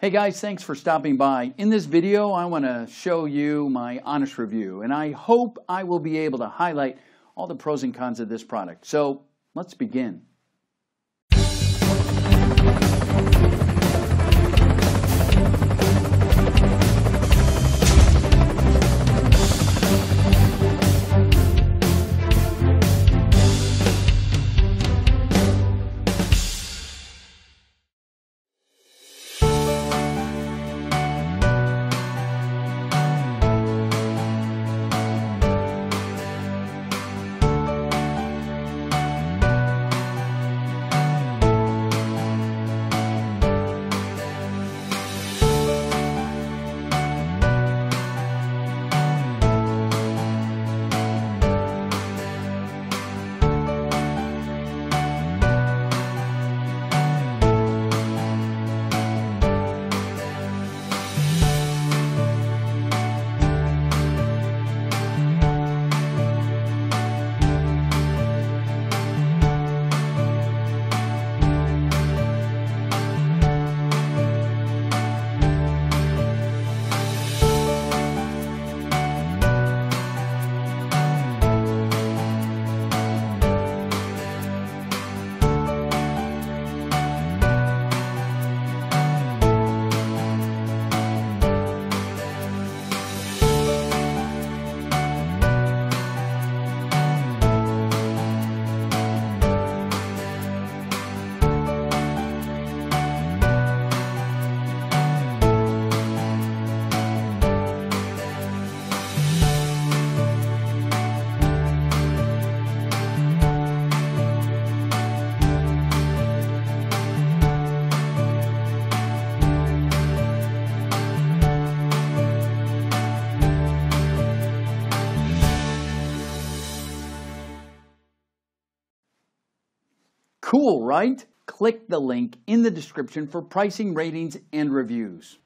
Hey guys, thanks for stopping by. In this video, I want to show you my honest review, and I hope I will be able to highlight all the pros and cons of this product. So let's begin. Cool, right? Click the link in the description for pricing, ratings, and reviews.